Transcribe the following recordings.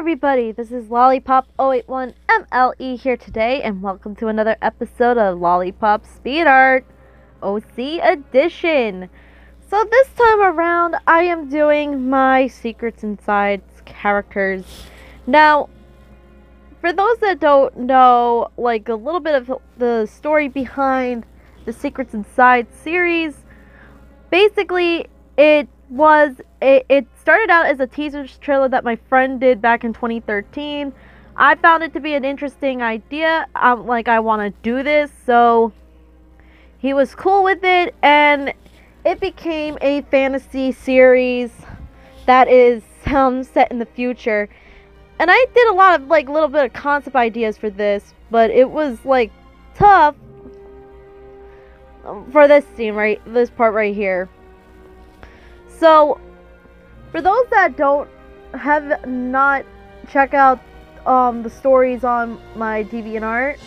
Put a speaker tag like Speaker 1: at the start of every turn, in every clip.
Speaker 1: everybody, this is Lollypop081MLE here today, and welcome to another episode of Lollypop Speed Art OC Edition. So, this time around, I am doing my Secrets Inside characters. Now, for those that don't know, like a little bit of the story behind the Secrets Inside series, basically, it was it, it started out as a teaser trailer that my friend did back in 2013 i found it to be an interesting idea. I'm like i want to do this. So he was cool with it and it became a fantasy series that is um, set in the future. And i did a lot of like little bit of concept ideas for this but it was like tough for this scene right this part right here so, for those that don't have not check out um, the stories on my DeviantArt,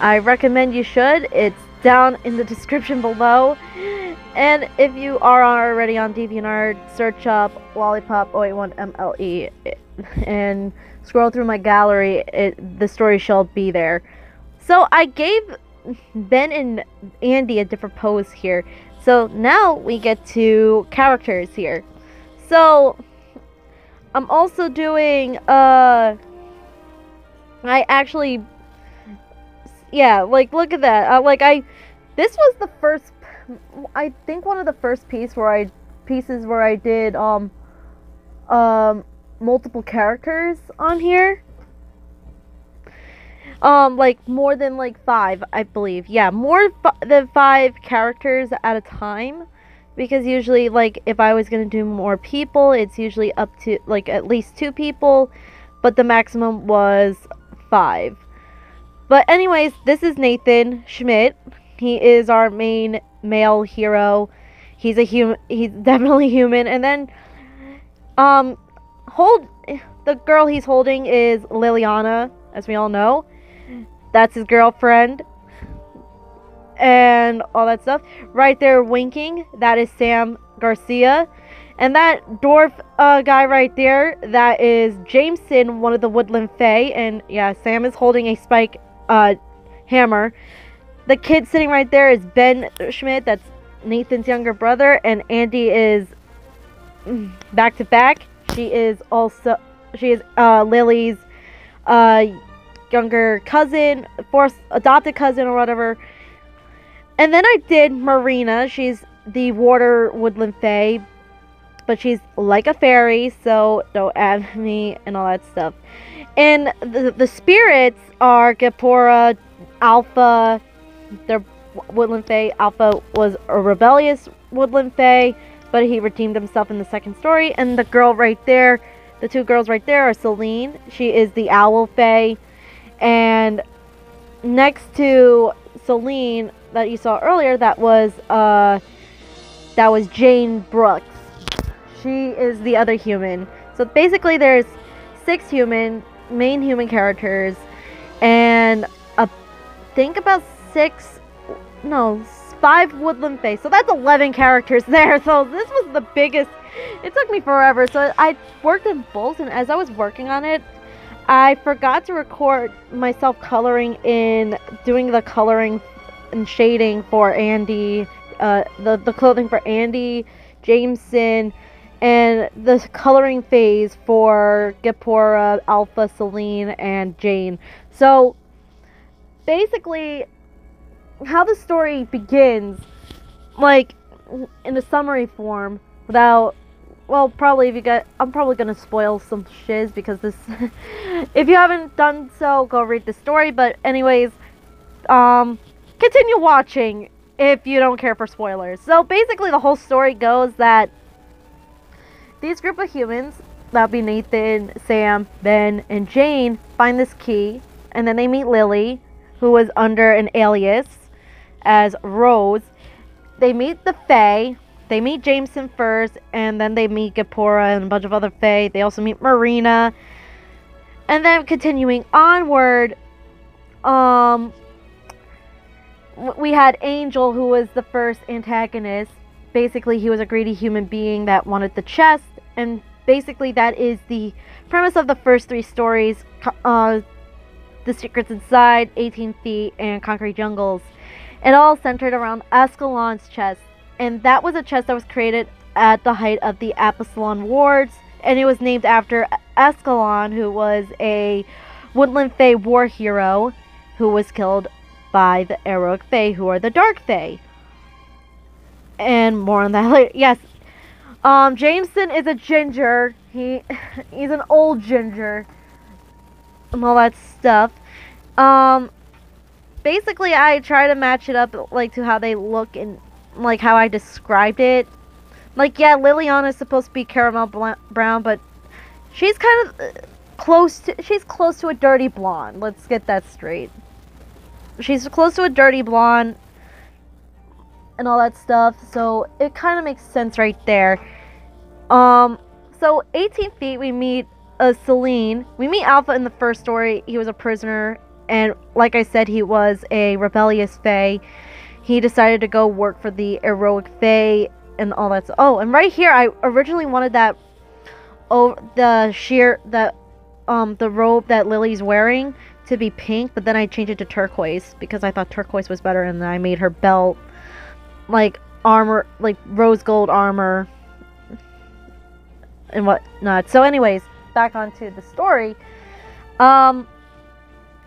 Speaker 1: I recommend you should. It's down in the description below. And if you are already on DeviantArt, search up Lollypop081MLE and scroll through my gallery. It, the story shall be there. So I gave Ben and Andy a different pose here. So now we get to characters here. So I'm also doing uh I actually yeah, like look at that. Uh, like I this was the first I think one of the first piece where I pieces where I did um um multiple characters on here um like more than like five i believe. Yeah more than five characters at a time. Because usually like if i was going to do more people it's usually up to like at least two people. But the maximum was five. But anyways this is nathan schmidt. He is our main male hero. He's a human he's definitely human. And then um hold the girl he's holding is liliana as we all know that's his girlfriend. And all that stuff. Right there winking. That is Sam Garcia. And that dwarf uh, guy right there, that is Jameson, one of the Woodland Fae. And yeah, Sam is holding a spike uh, hammer. The kid sitting right there is Ben Schmidt. That's Nathan's younger brother. And Andy is back to back. She is also, she is uh, Lily's uh, younger cousin, fourth adopted cousin or whatever. And then I did Marina. She's the water woodland fae, but she's like a fairy, so don't add me and all that stuff. And the, the spirits are Gapora, Alpha, they're woodland fae. Alpha was a rebellious woodland fae, but he redeemed himself in the second story. And the girl right there, the two girls right there are Celine. She is the owl fae. And next to Celine that you saw earlier, that was uh, that was Jane Brooks. She is the other human. So basically, there's six human main human characters, and I think about six, no, five woodland face. So that's 11 characters there. So this was the biggest. It took me forever. So I worked in and as I was working on it, I forgot to record myself coloring in doing the coloring and shading for Andy, uh, the the clothing for Andy, Jameson, and the coloring phase for Gapora, Alpha, Celine, and Jane. So basically, how the story begins, like in a summary form, without well, probably if you get, I'm probably gonna spoil some shiz because this, if you haven't done so, go read the story. But anyways, um, continue watching if you don't care for spoilers. So basically, the whole story goes that these group of humans, that'll be Nathan, Sam, Ben, and Jane, find this key, and then they meet Lily, who was under an alias as Rose. They meet the Fae, they meet Jameson first, and then they meet Gapora and a bunch of other Fae. They also meet Marina. And then continuing onward, um, we had Angel, who was the first antagonist. Basically, he was a greedy human being that wanted the chest, and basically that is the premise of the first three stories. Uh, the Secrets Inside, 18 Feet, and Concrete Jungles. It all centered around Ascalon's chest, and that was a chest that was created at the height of the Apostolon Wars, and it was named after Ascalon, who was a Woodland Fae war hero who was killed by the Heroic Fae, who are the Dark Fae. And more on that later. Yes, um, Jameson is a ginger. He he's an old ginger and all that stuff. Um, basically, I try to match it up like to how they look and like how I described it. Like, yeah, Liliana is supposed to be caramel brown, but she's kind of uh, close to she's close to a dirty blonde. Let's get that straight. She's close to a dirty blonde and all that stuff, so it kind of makes sense right there. Um, so 18 feet, we meet uh, Selene. We meet Alpha in the first story. He was a prisoner, and like I said, he was a rebellious Fae. He decided to go work for the heroic Fae and all that. Oh, and right here, I originally wanted that. Oh, the sheer that um the robe that Lily's wearing to be pink, but then I changed it to turquoise because I thought turquoise was better, and then I made her belt like armor, like rose gold armor and whatnot. So, anyways, back onto the story, um,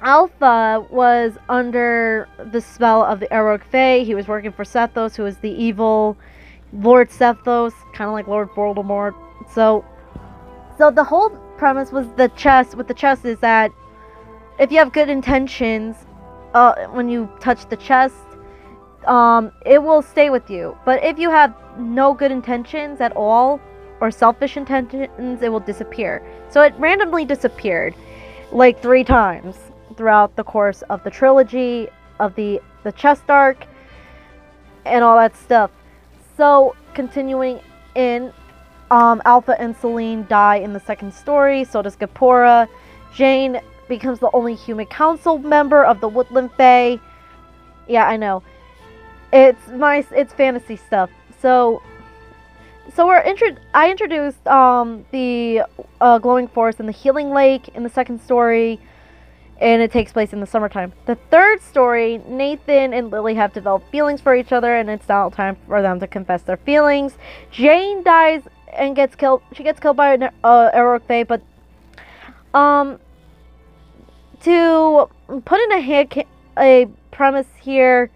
Speaker 1: Alpha was under the spell of the Heroic Fae. He was working for Sethos, who is the evil Lord Sethos, kind of like Lord Voldemort. So, so the whole premise was the chest. With the chest is that if you have good intentions, uh, when you touch the chest, um, it will stay with you. But if you have no good intentions at all, or selfish intentions, it will disappear. So it randomly disappeared like three times throughout the course of the trilogy, of the, the chest arc, and all that stuff. So continuing in, um, Alpha and Selene die in the second story, so does Gapora. Jane becomes the only human council member of the Woodland Fae. Yeah, I know. It's my it's fantasy stuff. So so we're intro- I introduced um, the uh, glowing forest and the healing lake in the second story, and it takes place in the summertime. The third story, Nathan and Lily have developed feelings for each other, and it's now time for them to confess their feelings. Jane dies and gets killed. She gets killed by an uh, heroic fae, but um, to put in a hand a premise here,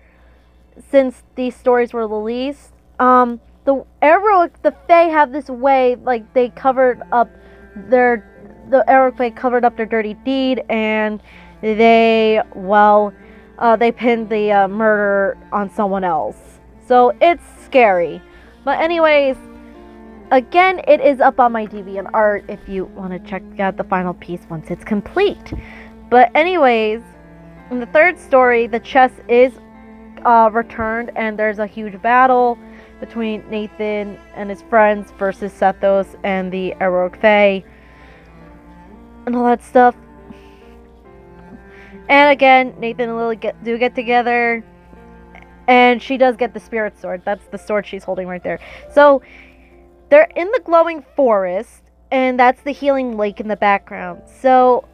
Speaker 1: since these stories were released, um the heroic the Fae have this way like they covered up their the Fae covered up their dirty deed and they well uh, they pinned the uh, murder on someone else. So it's scary. But anyways, again, it is up on my DeviantArt if you want to check out the final piece once it's complete. But anyways, in the third story, the chest is uh, returned and there's a huge battle between Nathan and his friends versus Sethos and the Heroic Fae and all that stuff. And again, Nathan and Lily get, do get together, and she does get the Spirit Sword. That's the sword she's holding right there. So they're in the glowing forest, and that's the healing lake in the background. So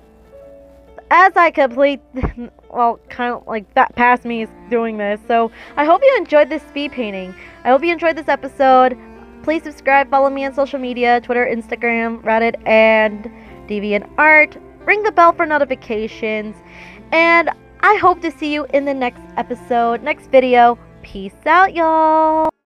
Speaker 1: as I complete, well, kind of like that past me is doing this. So I hope you enjoyed this speed painting. I hope you enjoyed this episode. Please subscribe, follow me on social media Twitter, Instagram, Reddit, and DeviantArt. Ring the bell for notifications. And I hope to see you in the next episode, next video. Peace out, y'all.